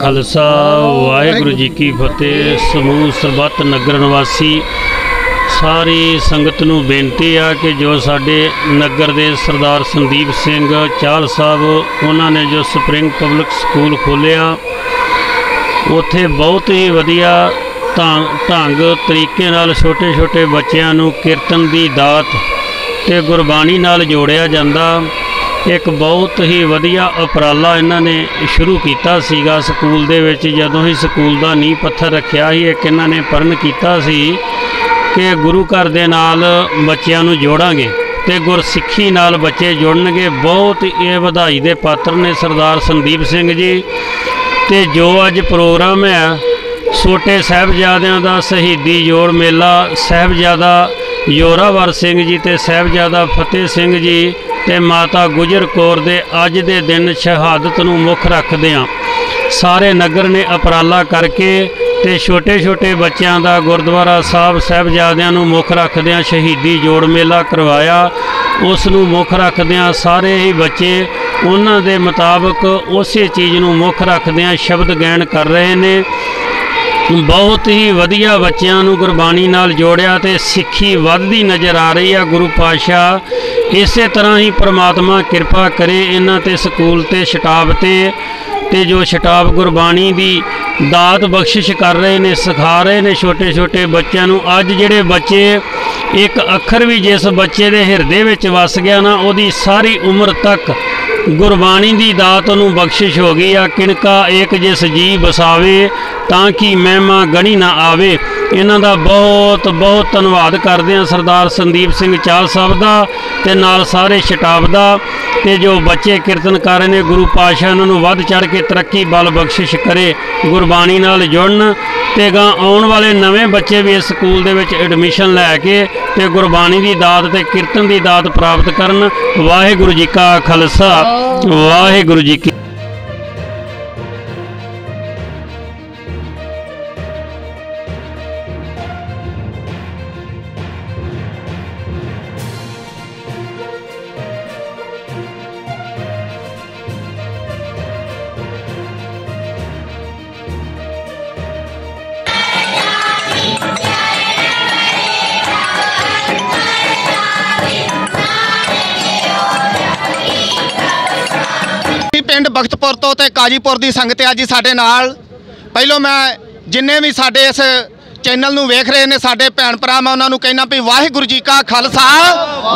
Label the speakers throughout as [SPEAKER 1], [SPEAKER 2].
[SPEAKER 1] ਖਾਲਸਾ, ਵਾਹਿਗੁਰੂ ਜੀ ਕੀ ਫਤਿਹ, ਸਮੂਹ ਸਰਬੱਤ ਨਗਰ ਨਿਵਾਸੀ। ਸਾਰੀ ਸੰਗਤ ਨੂੰ ਬੇਨਤੀ ਆ ਕਿ ਜੋ ਸਾਡੇ ਨਗਰ ਦੇ ਸਰਦਾਰ ਸੰਦੀਪ ਸਿੰਘ ਚਾਹਲ ਸਾਹਿਬ, ਉਹਨਾਂ ਨੇ ਜੋ ਸਪਰਿੰਗ ਪਬਲਿਕ ਸਕੂਲ ਖੋਲ੍ਹਿਆ, ਉੱਥੇ ਬਹੁਤ ਹੀ ਵਧੀਆ ਢੰ- ਢੰਗ ਤਰੀਕੇ ਨਾਲ ਛੋਟੇ-ਛੋਟੇ ਬੱਚਿਆਂ ਨੂੰ ਕੀਰਤਨ ਦੀ ਦਾਤ ਤੇ ਗੁਰਬਾਣੀ ਨਾਲ ਜੋੜਿਆ ਜਾਂਦਾ। ਇੱਕ ਬਹੁਤ ਹੀ ਵਧੀਆ ਉਪਰਾਲਾ ਇਹਨਾਂ ਨੇ ਸ਼ੁਰੂ ਕੀਤਾ ਸੀਗਾ ਸਕੂਲ ਦੇ ਵਿੱਚ। ਜਦੋਂ ਹੀ ਸਕੂਲ ਦਾ ਨੀਂਹ ਪੱਥਰ ਰੱਖਿਆ ਸੀ, ਇੱਕ ਇਹਨਾਂ ਨੇ ਪਰਨ ਕੀਤਾ ਸੀ ਕਿ ਗੁਰੂ ਘਰ ਦੇ ਨਾਲ ਬੱਚਿਆਂ ਨੂੰ ਜੋੜਾਂਗੇ ਤੇ ਗੁਰਸਿੱਖੀ ਨਾਲ ਬੱਚੇ ਜੁੜਨਗੇ। ਬਹੁਤ ਇਹ ਵਧਾਈ ਦੇ ਪਾਤਰ ਨੇ ਸਰਦਾਰ ਸੰਦੀਪ ਸਿੰਘ ਜੀ। ਤੇ ਜੋ ਅੱਜ ਪ੍ਰੋਗਰਾਮ ਹੈ, ਛੋਟੇ ਸਾਹਿਬਜ਼ਾਦਿਆਂ ਦਾ ਸ਼ਹੀਦੀ ਜੋੜ ਮੇਲਾ, ਸਾਹਿਬਜ਼ਾਦਾ ਯੋਰਾਵਰ ਸਿੰਘ ਜੀ ਤੇ ਸਾਹਿਬਜ਼ਾਦਾ ਫਤਿਹ ਸਿੰਘ ਜੀ ਤੇ ਮਾਤਾ ਗੁਜਰ ਕੌਰ ਦੇ ਅੱਜ ਦੇ ਦਿਨ ਸ਼ਹਾਦਤ ਨੂੰ ਮੁੱਖ ਰੱਖਦਿਆਂ ਸਾਰੇ ਨਗਰ ਨੇ ਅਪਰਾਲਾ ਕਰਕੇ ਤੇ ਛੋਟੇ-ਛੋਟੇ ਬੱਚਿਆਂ ਦਾ ਗੁਰਦੁਆਰਾ ਸਾਹਿਬ ਸਾਹਿਬਜ਼ਾਦਿਆਂ ਨੂੰ ਮੁੱਖ ਰੱਖਦਿਆਂ ਸ਼ਹੀਦੀ ਜੋੜ ਮੇਲਾ ਕਰਵਾਇਆ। ਉਸ ਨੂੰ ਮੁੱਖ ਰੱਖਦਿਆਂ ਸਾਰੇ ਹੀ ਬੱਚੇ ਉਹਨਾਂ ਦੇ ਮੁਤਾਬਕ ਉਸੇ ਚੀਜ਼ ਨੂੰ ਮੁੱਖ ਰੱਖਦਿਆਂ ਸ਼ਬਦ ਗਾਇਨ ਕਰ ਰਹੇ ਨੇ। ਬਹੁਤ ਹੀ ਵਧੀਆ ਬੱਚਿਆਂ ਨੂੰ ਗੁਰਬਾਣੀ ਨਾਲ ਜੋੜਿਆ ਤੇ ਸਿੱਖੀ ਵੱਧਦੀ ਨਜ਼ਰ ਆ ਰਹੀ ਆ ਗੁਰੂ ਪਾਤਸ਼ਾਹ। ਇਸੇ ਤਰ੍ਹਾਂ ਹੀ ਪ੍ਰਮਾਤਮਾ ਕਿਰਪਾ ਕਰੇ ਇਹਨਾਂ ਤੇ ਸਕੂਲ ਤੇ ਸਟਾਫ ਤੇ ਤੇ ਜੋ ਸਟਾਫ ਗੁਰਬਾਣੀ ਦੀ ਦਾਤ ਬਖਸ਼ਿਸ਼ ਕਰ ਰਹੇ ਨੇ, ਸਿਖਾ ਰਹੇ ਨੇ ਛੋਟੇ ਛੋਟੇ ਬੱਚਿਆਂ ਨੂੰ, ਅੱਜ ਜਿਹੜੇ ਬੱਚੇ, ਇੱਕ ਅੱਖਰ ਵੀ ਜਿਸ ਬੱਚੇ ਦੇ ਹਿਰਦੇ ਵਿੱਚ ਵਸ ਗਿਆ ਨਾ, ਉਹਦੀ ਸਾਰੀ ਉਮਰ ਤੱਕ ਗੁਰਬਾਣੀ ਦੀ ਦਾਤ ਨੂੰ ਬਖਸ਼ਿਸ਼ ਹੋ ਗਈ ਆ। ਕਿਣਕਾ ਏਕ ਜਿਸ ਜੀ ਬਸਾਵੇ ਤਾਂ ਕਿ ਮਹਿਮਾ ਗਣੀ ਨਾ ਆਵੇ। ਇਹਨਾਂ ਦਾ ਬਹੁਤ ਬਹੁਤ ਧੰਨਵਾਦ ਕਰਦੇ ਹਾਂ ਸਰਦਾਰ ਸੰਦੀਪ ਸਿੰਘ ਚਾਲ ਸਾਹਿਬ ਦਾ ਤੇ ਨਾਲ ਸਾਰੇ ਸਟਾਫ ਦਾ ਤੇ ਜੋ ਬੱਚੇ ਕੀਰਤਨ ਕਰ ਰਹੇ ਨੇ, ਗੁਰੂ ਪਾਤਸ਼ਾਹ ਇਹਨਾਂ ਨੂੰ ਵੱਧ ਚੜ ਕੇ ਤਰੱਕੀ, ਬਲ ਬਖਸ਼ਿਸ਼ ਕਰੇ, ਗੁਰਬਾਣੀ ਨਾਲ ਜੁੜਨ ਤੇ ਗਾਂ ਆਉਣ ਵਾਲੇ ਨਵੇਂ ਬੱਚੇ ਵੀ ਇਸ ਸਕੂਲ ਦੇ ਵਿੱਚ ਐਡਮਿਸ਼ਨ ਲੈ ਕੇ ਤੇ ਗੁਰਬਾਣੀ ਦੀ ਦਾਤ ਤੇ ਕੀਰਤਨ ਦੀ ਦਾਤ ਪ੍ਰਾਪਤ ਕਰਨ। ਵਾਹਿਗੁਰੂ ਜੀ ਕਾ ਖਾਲਸਾ, ਵਾਹਿਗੁਰੂ ਜੀ
[SPEAKER 2] ਪਿੰਡ ਬਖਤਪੁਰ ਤੋਂ ਤੇ ਕਾਜੀਪੁਰ ਦੀ ਸੰਗਤ ਆ ਜੀ ਸਾਡੇ ਨਾਲ। ਪਹਿਲੋਂ ਮੈਂ ਜਿੰਨੇ ਵੀ ਸਾਡੇ ਇਸ ਚੈਨਲ ਨੂੰ ਵੇਖ ਰਹੇ ਨੇ, ਸਾਡੇ ਭੈਣ ਭਰਾ, ਮੈਂ ਉਹਨਾਂ ਨੂੰ ਕਹਿਣਾ ਵੀ ਵਾਹਿਗੁਰੂ ਜੀ ਕਾ ਖਾਲਸਾ,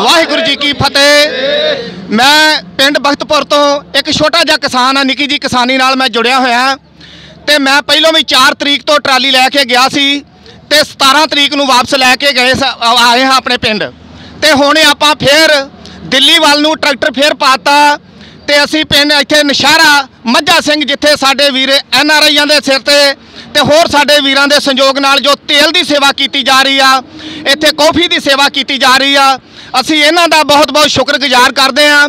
[SPEAKER 2] ਵਾਹਿਗੁਰੂ ਜੀ ਕੀ ਫਤਿਹ। ਮੈਂ ਪਿੰਡ ਬਖਤਪੁਰ ਤੋਂ ਇੱਕ ਛੋਟਾ ਜਿਹਾ ਕਿਸਾਨ ਆ, ਨਿੱਕੀ ਜੀ ਕਿਸਾਨੀ ਨਾਲ ਮੈਂ ਜੁੜਿਆ ਹੋਇਆ ਤੇ ਮੈਂ ਪਹਿਲੋਂ ਵੀ 4 ਤਰੀਕ ਤੋਂ ਟਰਾਲੀ ਲੈ ਕੇ ਗਿਆ ਸੀ ਤੇ 17 ਤਰੀਕ ਨੂੰ ਵਾਪਸ ਲੈ ਕੇ ਗਏ ਸ- ਆਏ ਹਾਂ ਆਪਣੇ ਪਿੰਡ। ਤੇ ਹੁਣ ਆਪਾਂ ਫੇਰ ਦਿੱਲੀ ਵੱਲ ਨੂੰ ਟਰੈਕਟਰ ਫੇਰ ਪਾਤਾ ਤੇ ਅਸੀਂ ਪਿੰਡ ਇੱਥੇ ਨਸ਼ਹਿਰਾ ਮੱਝਾ ਸਿੰਘ ਜਿੱਥੇ ਸਾਡੇ ਵੀਰ ਐਨ ਆਰ ਆਈਆਂ ਦੇ ਸਿਰ ਤੇ ਤੇ ਹੋਰ ਸਾਡੇ ਵੀਰਾਂ ਦੇ ਸੰਯੋਗ ਨਾਲ ਜੋ ਤੇਲ ਦੀ ਸੇਵਾ ਕੀਤੀ ਜਾ ਰਹੀ ਆ ਇੱਥੇ ਕੌਫੀ ਦੀ ਸੇਵਾ ਕੀਤੀ ਜਾ ਰਹੀ ਆ ਅਸੀਂ ਇਹਨਾਂ ਦਾ ਬਹੁਤ ਬਹੁਤ ਸ਼ੁਕਰਗੁਜ਼ਾਰ ਕਰਦੇ ਆ।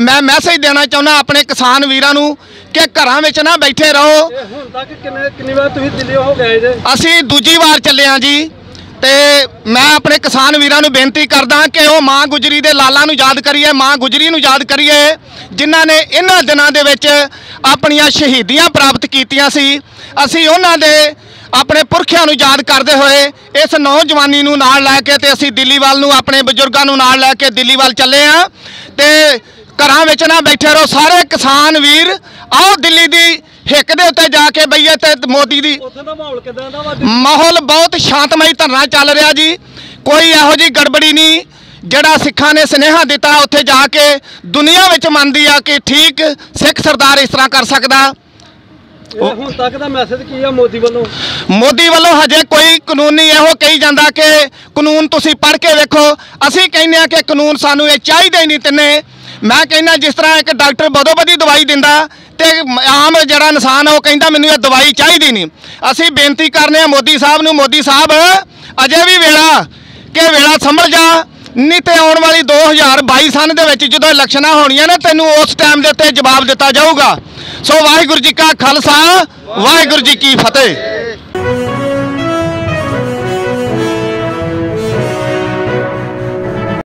[SPEAKER 2] ਮੈਂ ਮੈਸੇਜ ਦੇਣਾ ਚਾਹੁੰਦਾ ਆਪਣੇ ਕਿਸਾਨ ਵੀਰਾਂ ਨੂੰ ਕਿ ਘਰਾਂ ਵਿੱਚ ਨਾ ਬੈਠੇ ਰਹੋ।
[SPEAKER 3] ਹੁਣ ਤੱਕ ਕਿੰਨੇ ਕਿੰਨੀ ਵਾਰ ਤੁਸੀਂ ਦਿੱਲੀ ਹੋ ਗਏ ਜੇ?
[SPEAKER 2] ਅਸੀਂ ਦੂਜੀ ਵਾਰ ਚੱਲੇ ਹਾਂ ਜੀ। ਤੇ ਮੈਂ ਆਪਣੇ ਕਿਸਾਨ ਵੀਰਾਂ ਨੂੰ ਬੇਨਤੀ ਕਰਦਾ ਕਿ ਉਹ ਮਾਂ ਗੁਜਰੀ ਦੇ ਲਾਲਾਂ ਨੂੰ ਯਾਦ ਕਰੀਏ, ਮਾਂ ਗੁਜਰੀ ਨੂੰ ਯਾਦ ਕਰੀਏ, ਜਿਨ੍ਹਾਂ ਨੇ ਇਹਨਾਂ ਦਿਨਾਂ ਦੇ ਵਿੱਚ ਆਪਣੀਆਂ ਸ਼ਹੀਦੀਆਂ ਪ੍ਰਾਪਤ ਕੀਤੀਆਂ ਸੀ। ਅਸੀਂ ਉਹਨਾਂ ਦੇ ਆਪਣੇ ਪੁਰਖਿਆਂ ਨੂੰ ਯਾਦ ਕਰਦੇ ਹੋਏ ਇਸ ਨੌਜਵਾਨੀ ਨੂੰ ਨਾਲ ਲੈ ਕੇ ਤੇ ਅਸੀਂ ਦਿੱਲੀ ਵੱਲ ਨੂੰ, ਆਪਣੇ ਬਜ਼ੁਰਗਾਂ ਨੂੰ ਨਾਲ ਲੈ ਕੇ ਦਿੱਲੀ ਵੱਲ ਚੱਲੇ ਆ ਤੇ ਘਰਾਂ ਵਿੱਚ ਨਾ ਬੈਠੇ ਰਹੋ, ਸਾਰੇ ਕਿਸਾਨ ਵੀਰ, ਆਓ ਦਿੱਲੀ ਦੀ ਹਿੱਕ ਦੇ ਉੱਤੇ ਜਾ ਕੇ ਬਈਏ ਤੇ ਮੋਦੀ ਦੀ
[SPEAKER 3] ਉੱਥੇ ਦਾ ਮਾਹੌਲ ਕਿਦਾਂ ਦਾ ਵਾ?
[SPEAKER 2] ਮਾਹੌਲ ਬਹੁਤ ਸ਼ਾਂਤਮਈ ਧਰਨਾ ਚੱਲ ਰਿਹਾ ਜੀ। ਕੋਈ ਇਹੋ ਜੀ ਗੜਬੜੀ ਨਹੀਂ। ਜਿਹੜਾ ਸਿੱਖਾਂ ਨੇ ਸੁਨੇਹਾ ਦਿੱਤਾ ਉੱਥੇ ਜਾ ਕੇ ਦੁਨੀਆ ਵਿੱਚ ਮੰਨਦੀ ਆ ਕਿ ਠੀਕ ਸਿੱਖ ਸਰਦਾਰ ਇਸ ਤਰ੍ਹਾਂ ਕਰ ਸਕਦਾ।
[SPEAKER 3] ਹੁਣ ਤੱਕ ਦਾ ਮੈਸੇਜ ਕੀ ਆ ਮੋਦੀ ਵੱਲੋਂ?
[SPEAKER 2] ਮੋਦੀ ਵੱਲੋਂ ਹਜੇ ਕੋਈ ਕਾਨੂੰਨ ਇਹੋ ਕਹੀ ਜਾਂਦਾ ਕਿ ਕਾਨੂੰਨ ਤੁਸੀਂ ਪੜ੍ਹ ਕੇ ਵੇਖੋ। ਅਸੀਂ ਕਹਿੰਦੇ ਆ ਕਿ ਕਾਨੂੰਨ ਸਾਨੂੰ ਇਹ ਚਾਹੀਦੇ ਹੀ ਨਹੀਂ ਤਿੰਨੇ। ਮੈਂ ਕਹਿੰਦਾ ਜਿਸ ਤਰ੍ਹਾਂ ਇੱਕ ਡਾਕਟਰ ਬਦੋ ਬਦੀ ਦਵਾਈ ਦਿੰਦਾ ਤੇ ਆਮ ਜਿਹੜਾ ਇਨਸਾਨ ਆ, ਉਹ ਕਹਿੰਦਾ ਮੈਨੂੰ ਇਹ ਦਵਾਈ ਚਾਹੀਦੀ ਨਹੀਂ। ਅਸੀਂ ਬੇਨਤੀ ਕਰਨੇ ਆ ਮੋਦੀ ਸਾਹਿਬ ਨੂੰ, ਮੋਦੀ ਸਾਹਿਬ, ਅਜੇ ਵੀ ਵੇਲਾ, ਕਿ ਵੇਲਾ ਸੰਭਲ ਜਾ। ਨਹੀਂ ਤੇ ਆਉਣ ਵਾਲੀ 2022 ਸਨ ਦੇ ਵਿੱਚ ਜਦੋਂ ਇਲੈਕਸ਼ਨਾਂ ਹੋਣੀਆਂ ਨੇ, ਤੈਨੂੰ ਉਸ ਟਾਈਮ ਦੇ ਉੱਤੇ ਜਵਾਬ ਦਿੱਤਾ ਜਾਊਗਾ। ਸੋ ਵਾਹਿਗੁਰੂ ਜੀ ਕਾ ਖਾਲਸਾ, ਵਾਹਿਗੁਰੂ ਜੀ ਕੀ ਫਤਿਹ।